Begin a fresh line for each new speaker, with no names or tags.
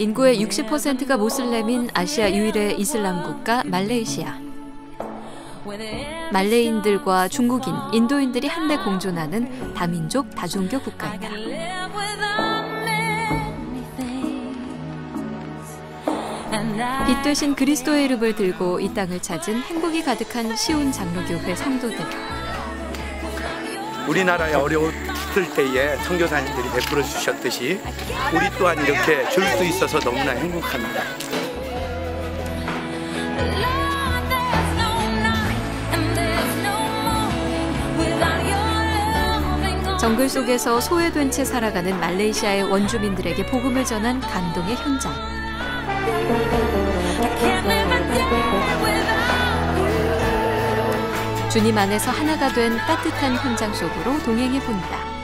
인구의 60%가 모슬렘인 아시아 유일의 이슬람 국가 말레이시아. 말레인들과 중국인, 인도인들이 한데 공존하는 다민족 다종교 국가이다. 빛 되신 그리스도의 이름을 들고 이 땅을 찾은 행복이 가득한 시온 장로교회 성도들.
우리나라에 어려 웠을 때에 선교사님들이 베풀어 주셨듯이 우리 또한 이렇게 줄 수 있어서 너무나 행복합니다.
정글 속에서 소외된 채 살아가는 말레이시아의 원주민들에게 복음을 전한 감동의 현장. 주님 안에서 하나가 된 따뜻한 현장 속으로 동행해 본다.